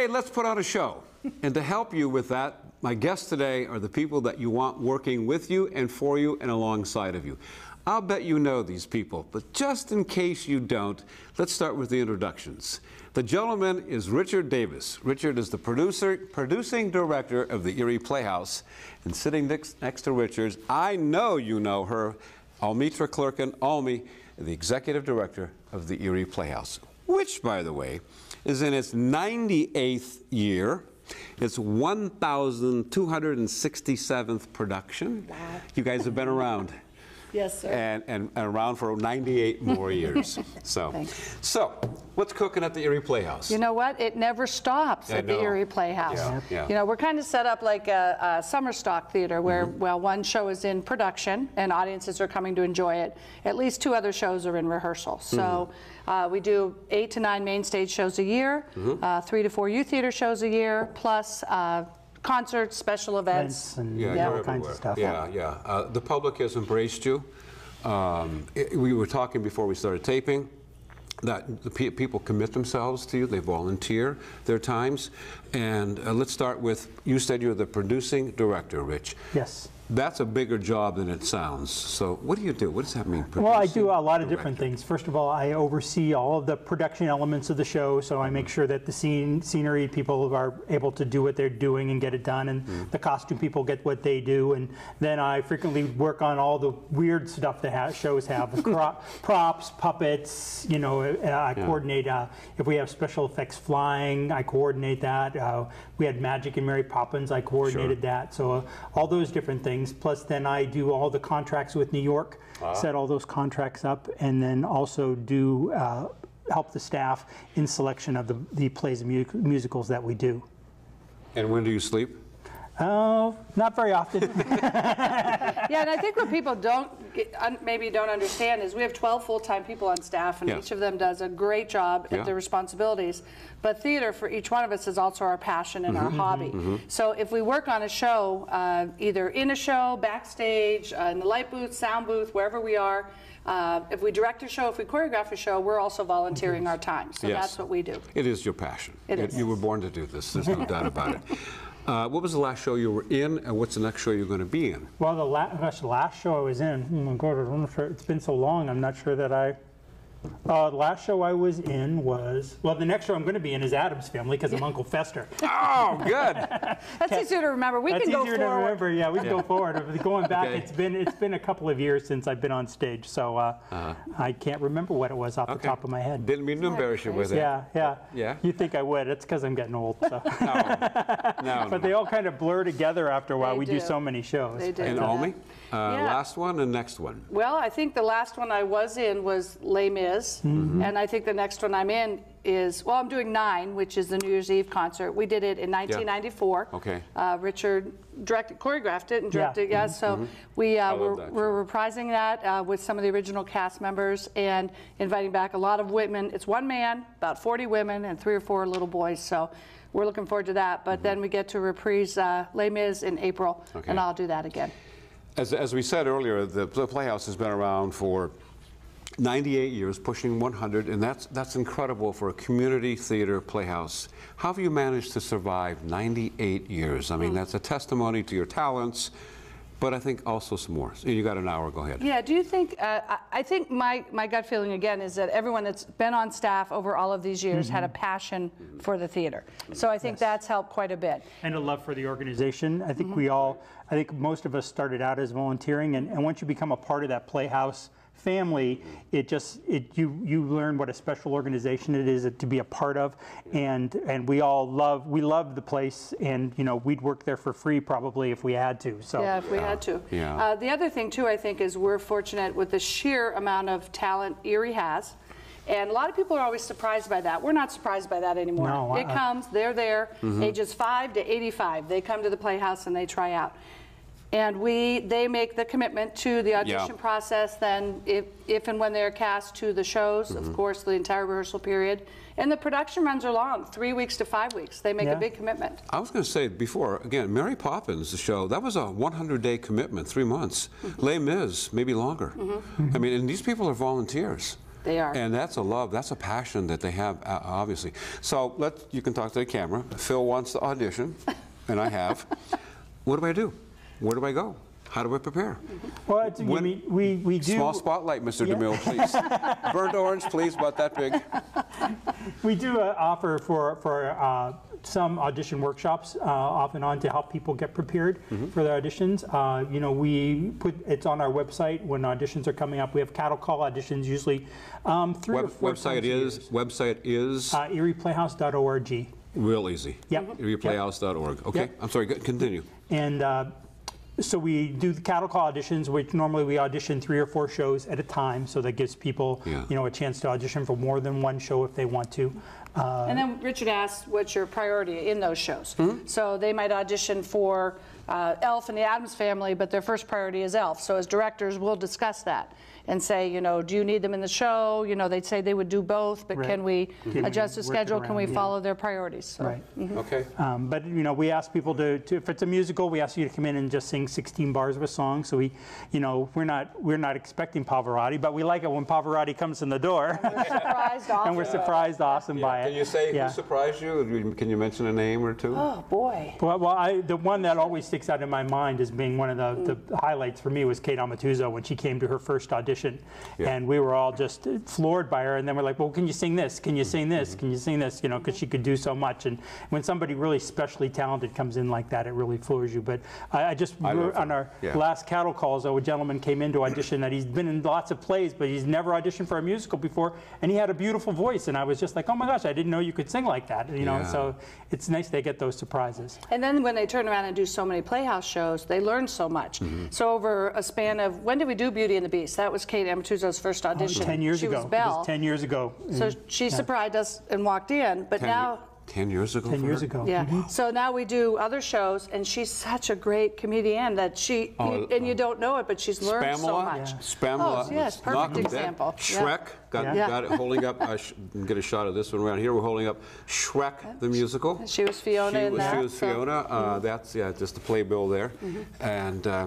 Hey, let's put on a show. and to help you with that, my guests today are the people that you want working with you and for you and alongside of you. I'll bet you know these people, but just in case you don't, let's start with the introductions. The gentleman is Richard Davis. Richard is the producer, producing director of the Erie Playhouse. And sitting next, next to Richard, I know you know her, Almitra Clerkin Almi, the executive director of the Erie Playhouse, which, by the way, is in its 98th year. It's 1,267th production. Wow. You guys have been around. Yes, sir. And, and, and around for 98 more years. so, so what's cooking at the Erie Playhouse? You know what? It never stops I at the. Erie Playhouse. Yeah, yeah. You know, we're kind of set up like a, a summer stock theater where, Mm-hmm. well, one show is in production and audiences are coming to enjoy it. At least two other shows are in rehearsal. So Mm-hmm. uh, we do eight to nine main stage shows a year, Mm-hmm. uh, three to four youth theater shows a year, plus uh, concerts, special events. events and Yeah, Yeah. all kinds of stuff. Yeah, yeah. Uh, the public has embraced you. Um, it- we were talking before we started taping that the pe- people commit themselves to you, they volunteer their times. And uh, let's start with you said you're the producing director, Rich. Yes. That's a bigger job than it sounds. So, what do you do? What does that mean? Well, I do a lot of different things. First of all, I oversee all of the production elements of the show, so I make sure that the scene, scenery people are able to do what they're doing and get it done, and Mm-hmm. the costume people get what they do. And then I frequently work on all the weird stuff that ha- shows have props, puppets. You know, uh, I coordinate uh, if we have special effects flying. I coordinate that. Uh, we had Magic and Mary Poppins. I coordinated that. So uh, all those different things. Plus, then I do all the contracts with New York, set all those contracts up, and then also do uh, help the staff in selection of the, the plays and mu- musicals that we do. And when do you sleep? Oh, not very often. Yeah, and I think what people don't get, un, maybe don't understand is we have 12 full-time people on staff, and Yeah. each of them does a great job Yeah. at their responsibilities. But theater for each one of us is also our passion and Mm-hmm. our hobby. So if we work on a show, uh, either in a show, backstage, uh, in the light booth, sound booth, wherever we are. Uh, if we direct a show, if we choreograph a show, we're also volunteering our time. So Yes. that's what we do. It is your passion. It You- is. You were born to do this. There's no doubt about it. Uh, what was the last show you were in, and what's the next show you're going to be in? well, the la- gosh, last show I was in, oh my God, I'm not sure, it's been so long, I'm not sure that I. Uh, the last show I was in was, well, the next show I'm going to be in is Addams Family because I'm Uncle Fester. Oh, good. That's easier to remember. We That's can go easier to forward. remember. Yeah, we can go forward. Going back, Okay. it's been it's been a couple of years since I've been on stage, so uh, I can't remember what it was off. Okay. the top of my head. Didn't mean to embarrass you with it. Yeah, yeah. Yeah? You think I would? It's because I'm getting old. So. No, but they all kind of blur together after a while. They we do. do. so many shows. They do. And Yeah. Almi, uh, Yeah. last one and next one. Well, I think the last one I was in was Les Mis, Mm-hmm. and I think the next one I'm in is well, I'm doing Nine, which is the New Year's Eve concert. We did it in 1994. Okay. Uh, Richard directed, choreographed it, and Yeah. directed. Yeah. So we uh, Mm-hmm. I love we're, that we're reprising that uh, with some of the original cast members and inviting back a lot of women. It's one man, about 40 women, and three or four little boys. So. We're looking forward to that, but then we get to reprise uh, Les Mis in April, Mm-hmm. Okay. and I'll do that again. As, as we said earlier, the, the Playhouse has been around for 98 years, pushing 100, and that's, that's incredible for a community theater playhouse. How have you managed to survive 98 years? I Hmm. mean, that's a testimony to your talents, but I think also some more. So you got an hour, go ahead. Yeah, do you think, uh, I- I think my, my gut feeling again is that everyone that's been on staff over all of these years had a passion for the theater. So I think that's helped quite a bit. and a love for the organization. I think Mm-hmm. we all, I think most of us started out as volunteering, and, and once you become a part of that Playhouse family, it just it you you learn what a special organization it is to be a part of, and and we all love we love the place, and you know we'd work there for free probably if we had to. So Yeah, if we had to. Yeah. Uh, the other thing too, I think, is we're fortunate with the sheer amount of talent Erie has. And a lot of people are always surprised by that. We're not surprised by that anymore. No, it I- comes, they're there, ages 5 to 85. They come to the Playhouse and they try out. And we, they make the commitment to the audition process, then if, if and when they're cast to the shows, of course, the entire rehearsal period. And the production runs are long, three weeks to five weeks. They make Yeah. a big commitment. I was going to say before, again, Mary Poppins, the show, that was a 100 day commitment, three months. Mm-hmm. Les Mis, maybe longer. I mean, and these people are volunteers. They are. And that's a love, that's a passion that they have, uh, obviously. So let you can talk to the camera. Phil wants to audition, and I have. What do I do? Where do I go? How do I prepare? Well, it's, When- mean, we, we do. Small spotlight, Mr. DeMille, please. Burnt orange, please, about that big. We do uh, offer for, for uh, some audition workshops uh, off and on to help people get prepared Mm-hmm. for their auditions. Uh, You know, we put, it's on our website when auditions are coming up. We have cattle call auditions usually um, three or four Website times a year. is, website is, Uh, EriePlayhouse.org. real easy. Yep. Yep. EriePlayhouse.org. Okay, Yep. I'm sorry, continue. And uh, so we do the cattle call auditions, which normally we audition three or four shows at a time. So that gives people, Yeah. you know, a chance to audition for more than one show if they want to. Uh, And then Richard asked what's your priority in those shows. Hmm? So they might audition for uh, Elf and the Addams Family, but their first priority is Elf. So as directors, we'll discuss that and say, you know, do you need them in the show? You know, they'd say they would do both, but Right. can we Can we adjust the work it schedule? Can we around? Yeah. follow their priorities? So- Right. Okay. Um, But, you know, we ask people to, to- if it's a musical, we ask you to come in and just sing 16 bars of a song. So we, you know, we're not, we're not expecting Pavarotti, but we like it when Pavarotti comes in the door. Surprised And we're off. surprised awesome by it. Can you say Yeah. who surprised you? Can you mention a name or two? Oh, boy. Well, well, I, the one that always sticks out in my mind as being one of the, the highlights for me was Kate Amatuzzo when she came to her first audition. Yeah. And we were all just floored by her. And then we're like, well, can you sing this? Can you sing this? Mm-hmm. Can you sing this? You know, because she could do so much. And when somebody really specially talented comes in like that, it really floors you. But I, I just, I on our Yeah. last cattle calls, though, a gentleman came in to audition that he's been in lots of plays, but he's never auditioned for a musical before. And he had a beautiful voice. And I was just like, oh my gosh, I didn't know you could sing like that. You know, Yeah. so it's nice they get those surprises. And then when they turn around and do so many Playhouse shows, they learn so much. Mm-hmm. So over a span of, when did we do Beauty and the Beast? That was Kate Amatuzzo's first audition. 10 years she ago. was It Belle. was 10 years ago. So mm. she surprised us and walked in, but Ten now, ye- Ten years ago? 10 years her? ago. yeah. Mm-hmm. So now we do other shows, and she's such a great comedian that she, Oh, and you uh, don't know it, but she's learned so Spamalot? much. Spamalot. Oh, yes, perfect knock perfect 'em dead. example. Yeah. Shrek, got, Yeah. got it holding up, I sh- get a shot of this one around here. We're holding up Shrek, the musical. She was Fiona She in was- that, She was so- Fiona. Uh, mm-hmm. That's, yeah, just the playbill there. Mm-hmm. And uh,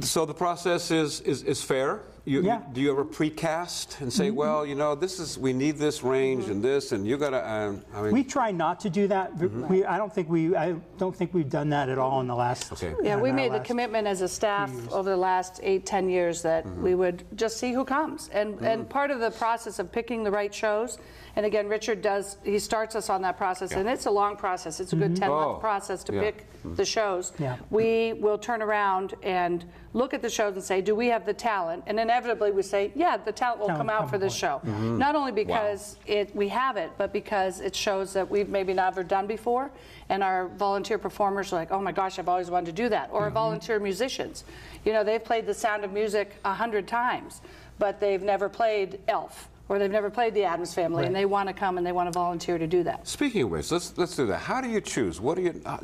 so the process is, is is fair? You- Yeah. Do you ever precast and say, mm-hmm. well, you know, this is, we need this range mm-hmm. and this, and you gotta, um, I mean. We try not to do that. Mm-hmm. We, I don't think we, I don't think we've done that at all in the last. Okay. Yeah, we made the commitment as a staff over the last eight, ten years that Mm-hmm. we would just see who comes. And, and part of the process of picking the right shows, and again, Richard does, he starts us on that process, and it's a long process. It's a good Oh, 10-month process to yeah. pick the shows. Yeah. We will turn around and look at the shows and say, do we have the talent? And inevitably, we say, yeah, the talent will Talent come out come for this show. Mm-hmm. Not only because it, we have it, but because it shows that we've maybe never done before, and our volunteer performers are like, oh my gosh, I've always wanted to do that. Or our volunteer musicians, you know, they've played The Sound of Music a hundred times, but they've never played Elf, or they've never played The Addams Family, and they want to come and they want to volunteer to do that. Speaking of which, let's let's do that. How do you choose? What do you? Uh,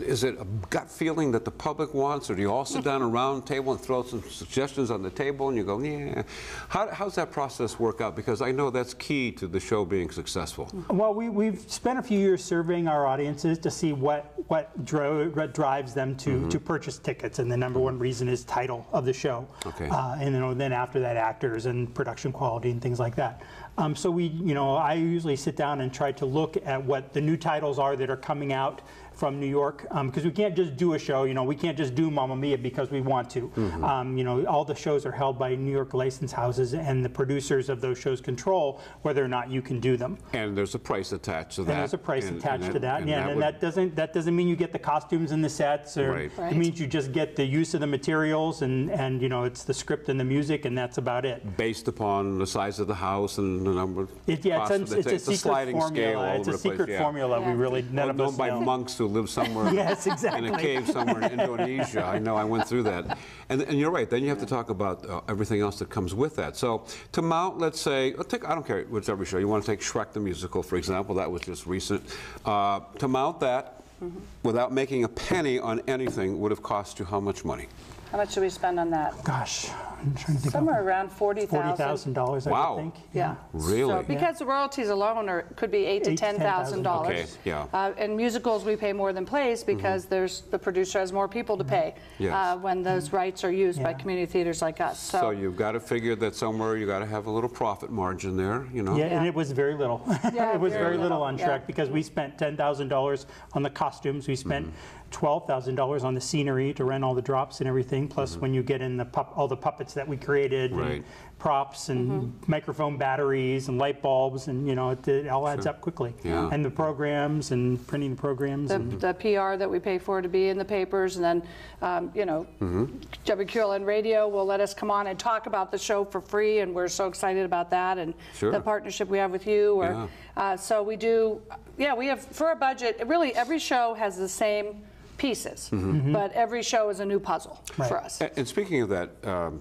is it a gut feeling that the public wants, or do you all sit down around the table and throw some suggestions on the table and you go, yeah? How, how's that process work out? Because I know that's key to the show being successful. Well, we, we've spent a few years surveying our audiences to see what, what, dro- what drives them to, to purchase tickets. And the number one reason is title of the show. Okay. Uh, and then, then after that, actors and production quality and things like that. Um, so we, you know, I usually sit down and try to look at what the new titles are that are coming out from New York because we can't just do a show. You know, we can't just do Mamma Mia because we want to. Um, you know, all the shows are held by New York license houses, and the producers of those shows control whether or not you can do them. And there's a price attached to that. And there's a price and- attached and to that. Yeah, and would- that doesn't that doesn't mean you get the costumes and the sets, or Right. Right. it means you just get the use of the materials and and you know it's the script and the music, and that's about it. based upon the size of the house and the number. It, yeah, cost of it's, a, it's ta- a secret sliding scale formula. all It's a over the place, secret yeah. formula. We really none of known us by know. monks who live somewhere Yes, in a cave somewhere in Indonesia. I know, I went through that. And, and you're right, then you have to talk about uh, everything else that comes with that. So to mount, let's say, take, I don't care whichever show, you want to take Shrek the Musical, for example, that was just recent. Uh, to mount that Mm-hmm. without making a penny on anything would have cost you how much money? How much do we spend on that? Gosh, I'm trying to think. Somewhere of around 40,000. $40,000, I Wow. would think. Yeah. Really? So, because the royalties alone are, could be eight to Eight to ten thousand dollars. Okay, yeah. Uh, and musicals, we pay more than plays because there's, the producer has more people to pay. Yes. uh, When those rights are used by Yeah. community theaters like us, So so. you've got to figure that somewhere you got to have a little profit margin there, you know? Yeah, and it was very little. Yeah, It was very very little little, on yeah. Shrek because we spent $10,000 on the costumes. We spent Mm-hmm. $12,000 on the scenery to rent all the drops and everything. Plus, when you get in the pup, all the puppets that we created. Right. and props and Mm-hmm. microphone batteries and light bulbs and, you know, it, it all adds up quickly. Yeah. And the programs and printing the programs The, and the PR that we pay for to be in the papers, and then, um, you know, Mm-hmm. WQLN Radio will let us come on and talk about the show for free, and we're so excited about that, and Sure. the partnership we have with you. or- Yeah. uh, So we do, yeah, we have, for a budget, really, every show has the same pieces, Mm-hmm. but every show is a new puzzle for us. A- And speaking of that um,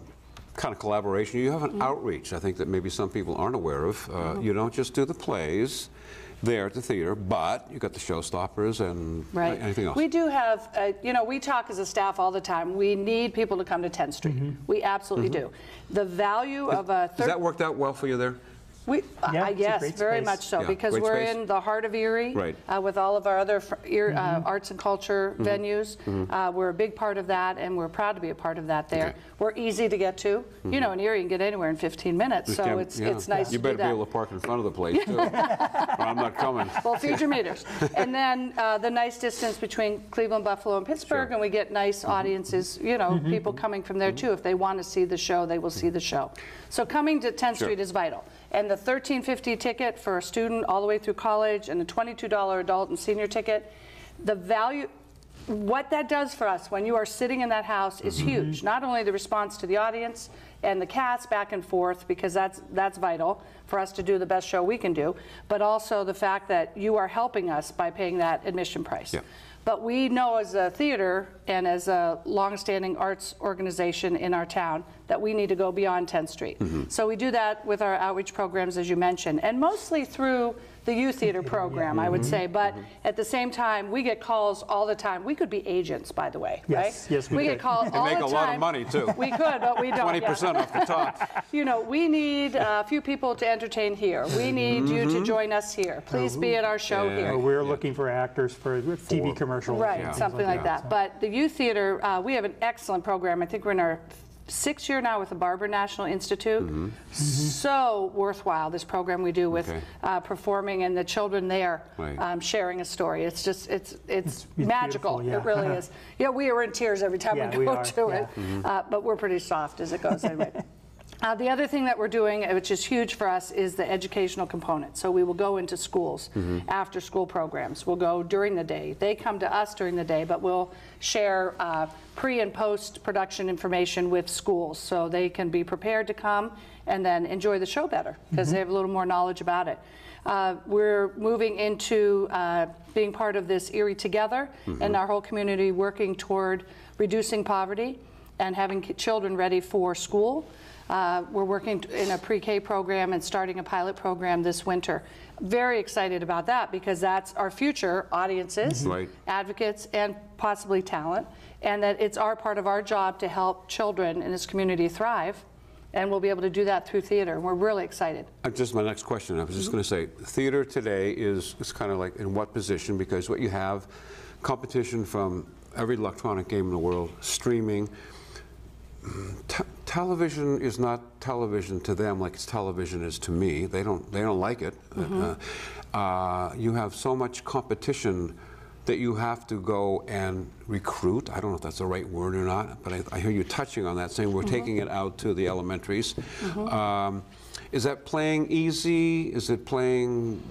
kind of collaboration, you have an Mm-hmm. outreach, I think that maybe some people aren't aware of. Uh, You don't just do the plays there at the theater, but you've got the showstoppers and Right. anything else. We do have, uh, you know, we talk as a staff all the time. We need people to come to 10th Street. We absolutely do. The value of a Has that worked out well for you there? We, Yeah, uh, yes, very space. much so, Yeah, because we're space. in the heart of Erie. Right. uh, With all of our other fr- ear- Mm-hmm. uh, arts and culture venues. Uh, We're a big part of that, and we're proud to be a part of that there. Okay. We're easy to get to. You know, in Erie, you can get anywhere in 15 minutes, so Can- it's, yeah. it's nice to You do better be able to park in front of the place, too, or I'm not coming. Well, feed your meters. And then uh, the nice distance between Cleveland, Buffalo, and Pittsburgh, Sure. Mm-hmm. and we get nice audiences, you know, people coming from there too. If they want to see the show, they will see the show. So coming to 10th Sure. Street is vital. And the 1350 ticket for a student all the way through college and the $22 adult and senior ticket, the value, what that does for us when you are sitting in that house is mm-hmm. huge. Not only the response to the audience and the cast back and forth, because that's, that's vital for us to do the best show we can do, but also the fact that you are helping us by paying that admission price. Yeah. But we know as a theater and as a longstanding arts organization in our town that we need to go beyond 10th Street. Mm-hmm. So we do that with our outreach programs, as you mentioned, and mostly through the youth theater program, I would say. But at the same time, we get calls all the time. We could be agents, by the way, Yes, right? yes, we we get could. calls And all make a lot of money, too. We could, but we don't. 20% off the top. You know, we need a few people to entertain here. We need you to join us here. Please be at our show Mm-hmm. Yeah. here. or we're looking for actors for TV commercials. Right, and things something like that. so. But the youth theater, uh, we have an excellent program. I think we're in our sixth year now with the Barber National Institute. So worthwhile, this program we do with. Okay. uh, performing and the children there Right. um, sharing a story. It's just, it's, it's, it's magical. beautiful, It really is. Yeah, we are in tears every time Yeah, we we go are, to yeah. it. Uh, But we're pretty soft as it goes anyway. Uh, The other thing that we're doing, uh, which is huge for us, is the educational component. So we will go into schools, after-school programs. We'll go during the day. They come to us during the day, but we'll share uh, pre and post-production information with schools so they can be prepared to come and then enjoy the show better because they have a little more knowledge about it. Uh, We're moving into uh, being part of this Erie Together and our whole community working toward reducing poverty and having children ready for school. Uh, We're working in a pre-K program and starting a pilot program this winter. Very excited about that because that's our future audiences, Right. advocates, and possibly talent, and that it's our part of our job to help children in this community thrive, and we'll be able to do that through theater. We're really excited. Uh, Just my next question, I was just going to say, theater today is, is kind of like in what position? Because what you have, competition from every electronic game in the world, streaming. Te- television is not television to them like it's television is to me. They don't, they don't like it. Uh, uh, you have so much competition that you have to go and recruit. I don't know if that's the right word or not, but I, I hear you touching on that, saying we're taking it out to the elementaries. Um, is that playing easy? Is it playing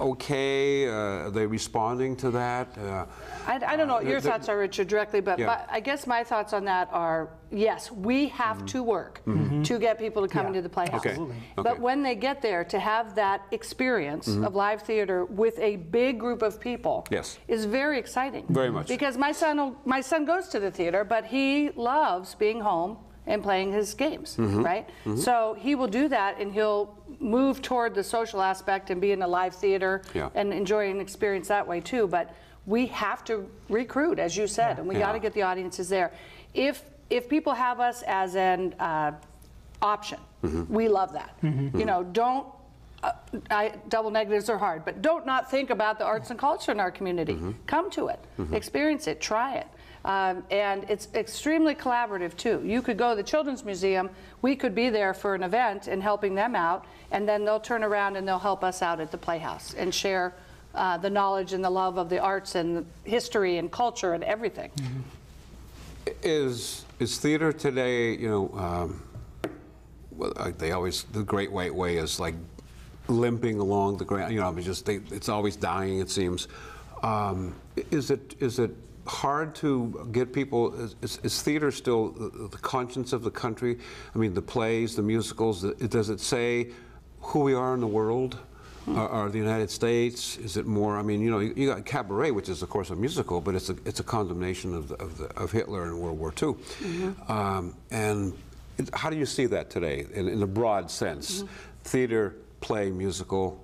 okay? Uh, are they responding to that? Uh, I, I don't know what your the- thoughts are, Richard, directly, but Yeah. my- I guess my thoughts on that are, yes, we have to work to get people to come Yeah. into the Playhouse. Okay. Absolutely. But when they get there, to have that experience of live theater with a big group of people Yes. is very exciting. Very much. Because my son, my son goes to the theater, but he loves being home and playing his games, Mm-hmm. right? So he will do that, and he'll move toward the social aspect and be in a live theater Yeah. and enjoy an experience that way too. But we have to recruit, as you said, and we got to get the audiences there. if, if people have us as an uh, option, we love that. You know, don't, uh, I, double negatives are hard, but don't not think about the arts and culture in our community. Come to it, experience it, try it. Um, and it's extremely collaborative too. You could go to the Children's Museum, we could be there for an event and helping them out, and then they'll turn around and they'll help us out at the Playhouse and share uh, the knowledge and the love of the arts and history and culture and everything. Is, is theater today, you know, um, well, uh, they always, the great white way is like limping along the ground, you know, I mean, just, they, it's always dying, it seems. Um, Is it, is it hard to get people, is- is, is theater still the the conscience of the country? I mean, the plays, the musicals, the- does it say who we are in the world? Hmm. Are or the United States? Is it more? I mean, you know, you, you got Cabaret, which is of course a musical, but it's a it's a condemnation of the, of, the, of Hitler in World War II. Mm-hmm. Um, and it, how do you see that today, in, in a broad sense? Mm-hmm. Theater, play, musical,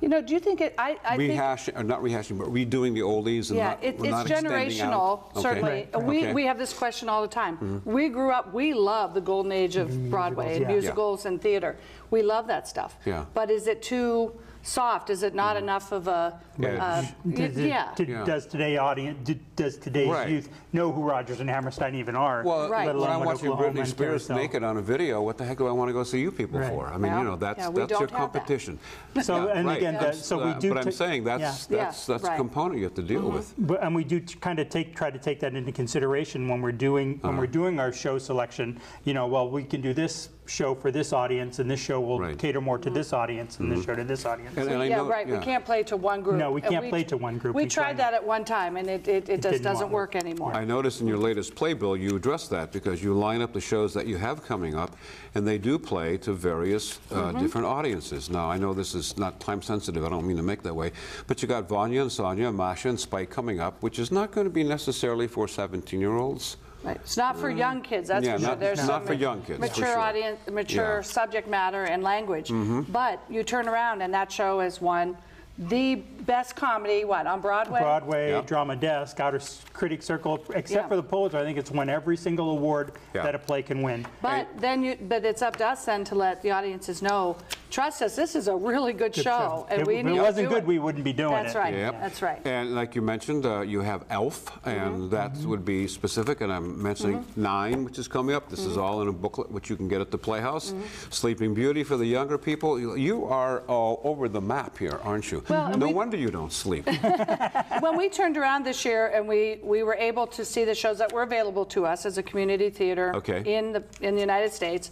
You know, do you think it, I, I think. rehashing, or not rehashing, but redoing the oldies. And Yeah, not, it- it's not extending out? generational, Okay. certainly. Right, Uh, We, Okay. We have this question all the time. We grew up, we love the golden age of Broadway and yeah. Yeah. musicals and theater. We love that stuff. Yeah. But is it too soft? Is it not enough of a, Edge. uh, Does, it- yeah. did- Yeah. does today audience, did- does today's Right. youth know who Rodgers and Hammerstein even are? Well, Right. let when alone I'm what watching Oklahoma Britney and Spears Carousel? naked on a video, what the heck do I want to go see you people Right. for? I mean, Well, you know, that's yeah, we that's your don't have that. competition. So, Yeah, and right. again, the- That's, so we uh, do But I'm ta- saying that's Yeah. that's Yeah, that's a right. component you have to deal Mm-hmm. with. But, and we do kind of take, try to take that into consideration when we're doing, when we're Uh-huh. doing our show selection. You know, well, we can do this show for this audience, and this show will Right. cater more to this audience, and this show to this audience. And- and I Yeah, know- right, we yeah. can't play to one group. No, we And can't play to one group. We We tried tried. that at one time, and it, it it just didn't doesn't work. work anymore. I noticed in your latest playbill you address that because you line up the shows that you have coming up, and they do play to various uh, Mm-hmm. different audiences. Now I know this is not time sensitive. I don't mean to make that way, but you got Vanya and Sonia, Masha and Spike coming up, which is not going to be necessarily for 17-year-olds. Right. It's not for young kids, that's Yeah, for sure. not- There's not some for young kids, for Mature sure. audience, mature Yeah. Mm-hmm. subject matter and language. But you turn around and that show has won the best comedy, what, on Broadway? Broadway, Yeah. Drama Desk, Outer S- Critic Circle, except Yeah. for the Pulitzer, I think it's won every single award Yeah. that a play can win. But then you, but it's up to us then to let the audiences know, trust us, this is a really good show. and If we if it wasn't good, it. we wouldn't be doing it. That's right, Yep. that's right. Mm-hmm. And like you mentioned, uh, you have ELF, and that would be specific, and I'm mentioning Nine, which is coming up. This is Mm-hmm. all in a booklet, which you can get at the Playhouse. Sleeping Beauty for the younger people. You- You are all over the map here, aren't you? Well, no we- wonder you don't sleep. when we turned around this year and we, we were able to see the shows that were available to us as a community theater Okay. in the in the United States,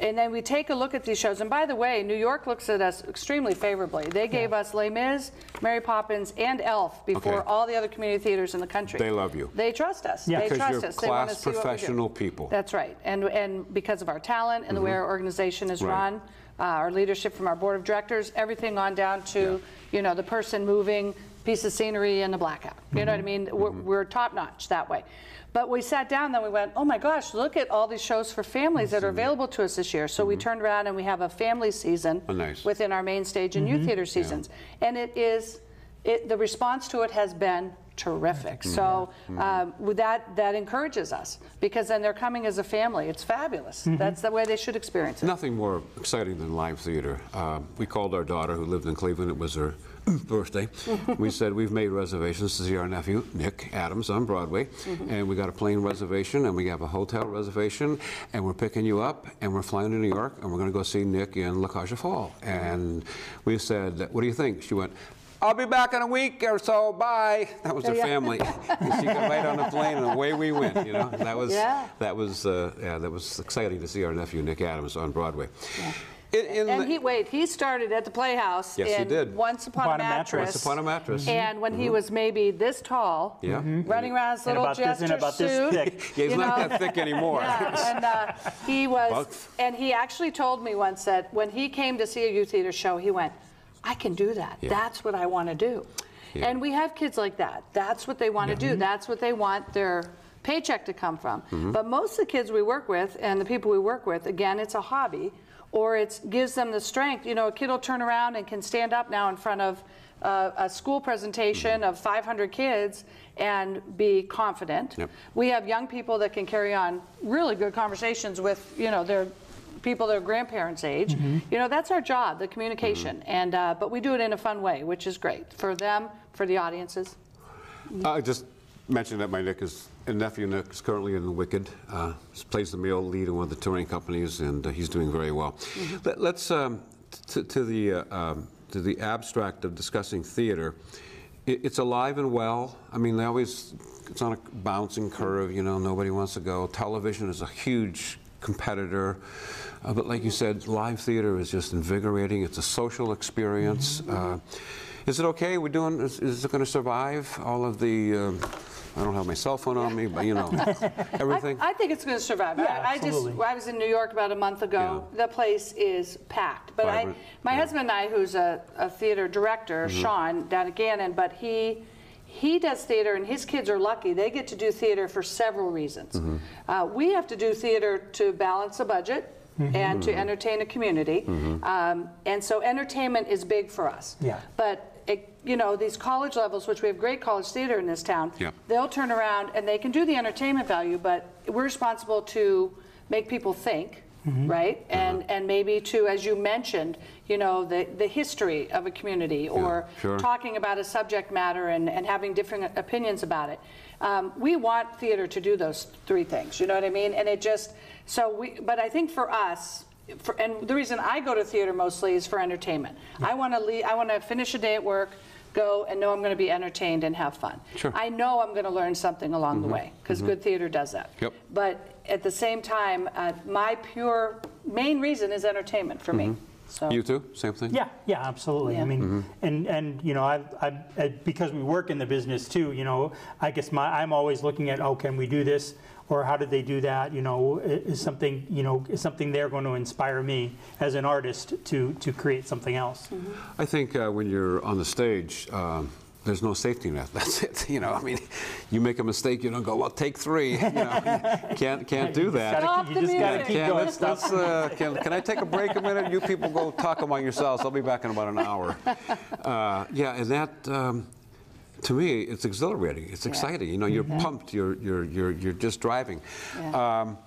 and then we take a look at these shows. And by the way, New York looks at us extremely favorably. They gave us Les Mis, Mary Poppins, and Elf before Okay. all the other community theaters in the country. They love you. They trust us. Yeah. They Because trust you're us. They want to class see what we do. professional people. That's right. And and because of our talent and the way our organization is Mm-hmm. Right. run, uh, our leadership from our board of directors, everything on down to you know the person moving piece of scenery in the blackout. You know what I Mm-hmm. mean? We're, we're top notch that way. But we sat down, then we went, oh my gosh, look at all these shows for families that are available to us this year. So we turned around and we have a family season Mm-hmm. Oh, nice. within our main stage and youth theater seasons. And it is, it, the response to it has been terrific. Mm-hmm. So um, with that, that encourages us because then they're coming as a family. It's fabulous. That's the way they should experience it. Nothing more exciting than live theater. Um, we called our daughter, who lived in Cleveland. It was her birthday. we said we've made reservations to see our nephew Nick Adams on Broadway, and we got a plane reservation, and we have a hotel reservation, and we're picking you up, and we're flying to New York, and we're going to go see Nick in La Cage aux Folles. And we said, "What do you think?" She went. I'll be back in a week or so. Bye. That was her Yeah. family. and she got right on the plane, and away we went. You know, that was Yeah. that was uh, yeah, that was exciting to see our nephew Nick Adams on Broadway. In, in And the- he wait, he started at the Playhouse Yes, he did. Once Upon, Upon a a Mattress. Mattress. Once Upon a Mattress. And when he was maybe this tall, Yeah. running around his little about this, jester and this suit. thick. Yeah, he's not know. that thick anymore. Yeah, and uh, he was, Bugs. and he actually told me once that when he came to see a youth theater show, he went, "I can do that. Yeah. That's what I want to do." Yeah. And we have kids like that. That's what they want to do. That's what they want their paycheck to come from. Mm-hmm. But most of the kids we work with and the people we work with, again, it's a hobby or it gives them the strength. You know, a kid will turn around and can stand up now in front of uh, a school presentation Mm-hmm. of 500 kids and be confident. Yep. We have young people that can carry on really good conversations with, you know, their people their grandparents' age. You know, that's our job, the communication. And uh, but we do it in a fun way, which is great for them, for the audiences. I just mentioned that my Nick is, and nephew Nick is currently in the Wicked. Uh, plays the male lead in one of the touring companies, and uh, he's doing very well. Let, us um, to, to the uh, um, to the abstract of discussing theater. It, it's alive and well. I mean, they always it's on a bouncing curve. You know, nobody wants to go. Television is a huge competitor. Uh, but like you said, live theater is just invigorating. It's a social experience. Uh, is it okay? We're doing. Is, is it going to survive all of the? Um, I don't have my cell phone on me, but you know, everything. I, I think it's going to survive. Yeah, I, I just absolutely. I was in New York about a month ago. Yeah. The place is packed. But I, my yeah. Mm-hmm. husband and I, who's a, a theater director, Sean down at Gannon, but he he does theater, and his kids are lucky. They get to do theater for several reasons. Mm-hmm. Uh, we have to do theater to balance a budget. And to entertain a community. Mm-hmm. Um, and so entertainment is big for us. Yeah. But, it, you know, these college levels, which we have great college theater in this town, Yeah. they'll turn around and they can do the entertainment value, but we're responsible to make people think, right? And and maybe to, as you mentioned, you know, the, the history of a community or sure. talking about a subject matter and, and having different opinions about it. Um, we want theater to do those three things, you know what I mean? And it just, so we, but I think for us, for, and the reason I go to theater mostly is for entertainment. I want to leave, I want to finish a day at work, go and know I'm going to be entertained and have fun. Sure. I know I'm going to learn something along the mm-hmm. way because mm-hmm. good theater does that. Yep. But at the same time, uh, my pure main reason is entertainment for me. Mm-hmm. So You too? Same thing? Yeah, yeah, absolutely. Yeah. I mean, and and you know, I, I, I because we work in the business too. You know, I guess my I'm always looking at, oh, can we do this, or how did they do that? You know, is something you know is something there going to inspire me as an artist to to create something else? I think uh, when you're on the stage, um, there's no safety net. That's it. You know, I mean, you make a mistake, you don't go, well, take three. You know, can't can't do that. Stop Gotta, the you just got to keep Can, going. let's, let's, uh, can, can I take a break a minute? You people go talk among yourselves. I'll be back in about an hour. Uh, yeah, and that, um, to me, it's exhilarating. It's exciting. You know, you're pumped. You're, you're, you're, you're just driving. Yeah. Um,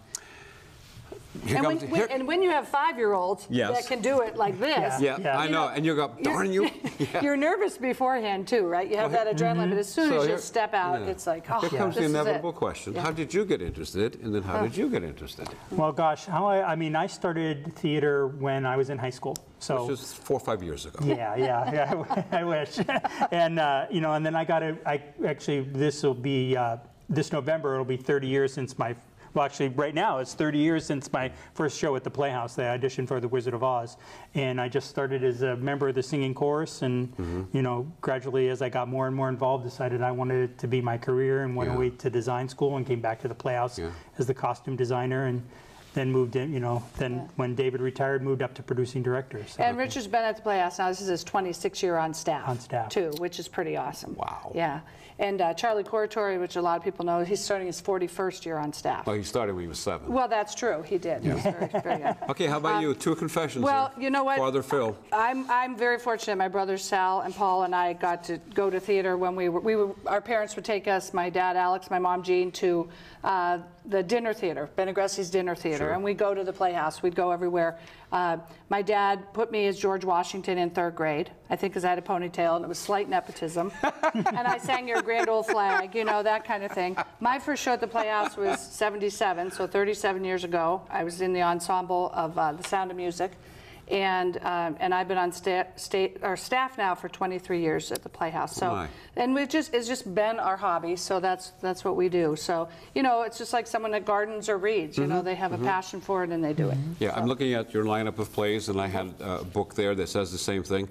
And when, comes- when- here- and when you have five-year-olds Yes. that can do it like this, yeah, Yeah. I know. know, And you go, darn you. Yeah. you're nervous beforehand too, right? You have that adrenaline, but as soon So as you here- step out, yeah. it's like, oh, Here comes the this is it. inevitable question. Yeah. How did you get interested? And then how did you get interested? Well, gosh, how I, I mean, I started theater when I was in high school. So Which was four or five years ago. Yeah, yeah, yeah. I wish. and uh, you know, and then I got it, I actually, this will be uh, this November. It'll be 30 years since my. Well, actually, right now it's 30 years since my first show at the Playhouse. They auditioned for The Wizard of Oz, and I just started as a member of the singing chorus. And Mm-hmm. you know, gradually as I got more and more involved, decided I wanted it to be my career, and went Yeah. away to design school and came back to the Playhouse Yeah. as the costume designer and. Then moved in, you know. Then when David retired, moved up to producing director. So. And Richard's been at the Playhouse now. This is his 26th year on staff. On staff. Too, which is pretty awesome. Wow. Yeah. And uh, Charlie Coratori, which a lot of people know, he's starting his 41st year on staff. Well, he started when he was seven. Well, that's true. He did. He was very, very good. Okay, how about you? Two confessions. well, here. you know what? Father Phil. I'm, I'm very fortunate. My brothers Sal and Paul and I got to go to theater when we were, we were our parents would take us, my dad Alex, my mom Jean, to uh, the dinner theater, Benegressi's dinner theater. Sure. And we'd go to the Playhouse. We'd go everywhere. Uh, my dad put me as George Washington in third grade, I think because I had a ponytail and it was slight nepotism. and I sang Your Grand Old Flag, you know, that kind of thing. My first show at the Playhouse was 77, so 37 years ago. I was in the ensemble of uh, The Sound of Music. And, um, and I've been on sta- state, or staff now for 23 years at the Playhouse. So, my. and we've just, it's just been our hobby. So that's, that's what we do. So, you know, it's just like someone that gardens or reads, you know, they have a passion for it and they do it. Yeah, I'm looking at your lineup of plays, and I had a book there that says the same thing.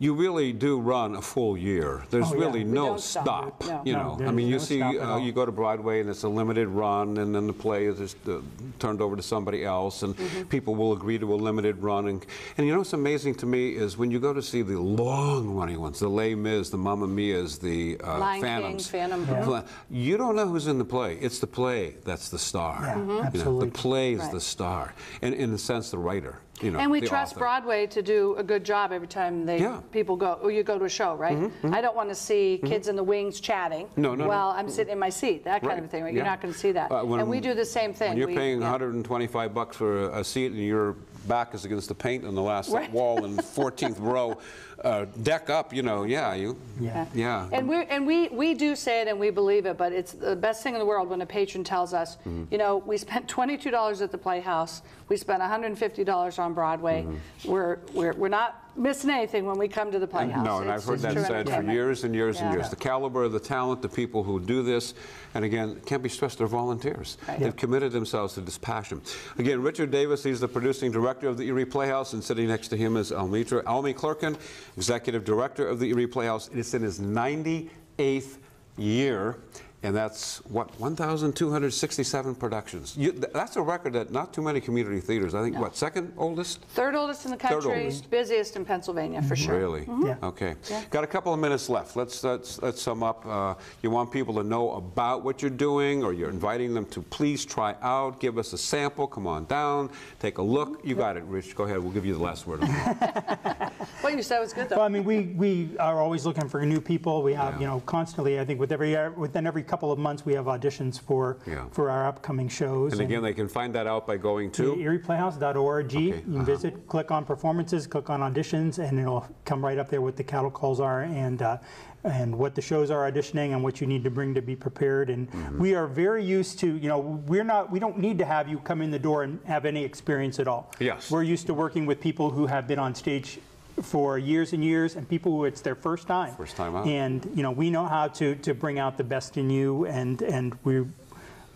You really do run a full year. There's Oh, yeah. really We no stop. stop. No. You No, know, I mean, you no see, uh, you go to Broadway and it's a limited run, and then the play is just uh, turned over to somebody else, and Mm-hmm. people will agree to a limited run. And, and you know what's amazing to me is when you go to see the long-running ones, the Les Mis, the Mamma Mia's, the uh, Lion King, Phantoms. Phantom. Pla- You don't know who's in the play. It's the play that's the star. Yeah, You know, absolutely. the play is Right. the star, and in a sense, the writer. You know, And we trust author. Broadway to do a good job every time they, Yeah. Mm-hmm, people go, or you go to a show, right? I don't want to see kids in the wings chatting. No, no, no. While I'm sitting in my seat, that kind of thing, right? You're yeah. not going to see that. Uh, when- And we do the same thing. When you're We- paying yeah. 125 bucks for a, seat and your back is against the paint on the last Right. wall in 14th row, uh, deck up, you know, yeah, you, Yeah. yeah. And we and we we do say it and we believe it, but it's the best thing in the world when a patron tells us, Mm-hmm. you know, we spent twenty-two dollars at the Playhouse, we spent one hundred and fifty dollars on Broadway. We're we're we're not missing anything when we come to the Playhouse. No, and I've heard that said for years and years and years. The caliber, of the talent, the people who do this, and again, can't be stressed, they're volunteers. Right. They've committed themselves to this passion. Again, Richard Davis, he's the producing director of the Erie Playhouse, and sitting next to him is Almitra Almi Clerkin, executive director of the Erie Playhouse. It's in his 98th year. And that's what 1,267 productions. You, th- that's a record that not too many community theaters. I think what second oldest? Third oldest in the country, oldest. busiest in Pennsylvania for sure. Really? Yeah. Okay. Yeah. Got a couple of minutes left. Let's, let's, let's sum up. Uh, you want people to know about what you're doing, or you're inviting them to please try out, give us a sample, come on down, take a look. You got it, Rich. Go ahead. We'll give you the last word on that. What you said was good though. Well. I mean, we, we are always looking for new people. We have, Yeah. you know, constantly, I think with every, within every couple of months, we have auditions for, Yeah. for our upcoming shows. And again, they can find that out by going to. EriePlayhouse.org. You can uh-huh. visit, click on performances, click on auditions, and it'll come right up there what the cattle calls are and uh, and what the shows are auditioning and what you need to bring to be prepared. And Mm-hmm. we are very used to, you know, we're not, we don't need to have you come in the door and have any experience at all. Yes. We're used to working with people who have been on stage for years and years and people who it's their first time. First time out. And, you know, we know how to, to bring out the best in you and, and we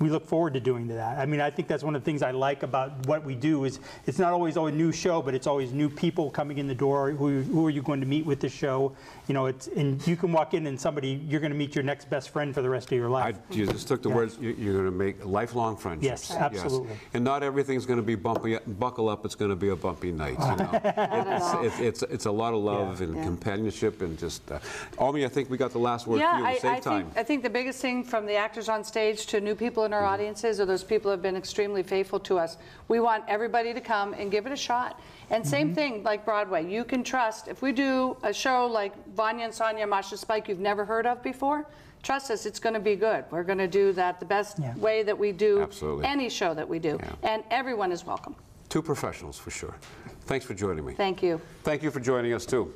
we look forward to doing that. I mean, I think that's one of the things I like about what we do is it's not always a new show, but it's always new people coming in the door. Who, who are you going to meet with the show? You know, it's and you can walk in and somebody you're going to meet your next best friend for the rest of your I, life. you just took the Yeah. words, you- you're going to make lifelong friendships. Yes, absolutely. And not everything's going to be bumpy, buckle up, it's going to be a bumpy night, you know. It's, it's, it's, it's a lot of love Yeah. and Yeah. companionship and just, uh, Almi, I think we got the last word for Yeah, you I, to save I time. think, I think the biggest thing from the actors on stage to new people in our Mm-hmm. audiences are those people who have been extremely faithful to us. We want everybody to come and give it a shot. And same Mm-hmm. thing like Broadway. You can trust, if we do a show like Vanya and Sonia, Masha Spike you've never heard of before, trust us, it's going to be good. We're going to do that the best Yeah. way that we do Absolutely. any show that we do. Yeah. And everyone is welcome. Two professionals, for sure. Thanks for joining me. Thank you. Thank you for joining us, too.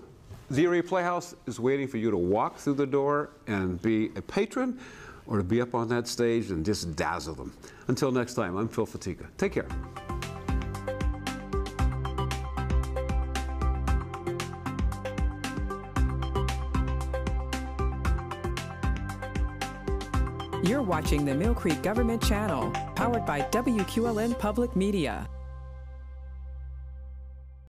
The Erie Playhouse is waiting for you to walk through the door and be a patron or to be up on that stage and just dazzle them. Until next time, I'm Phil Fatica. Take care. You're watching the Millcreek Government Channel, powered by WQLN Public Media.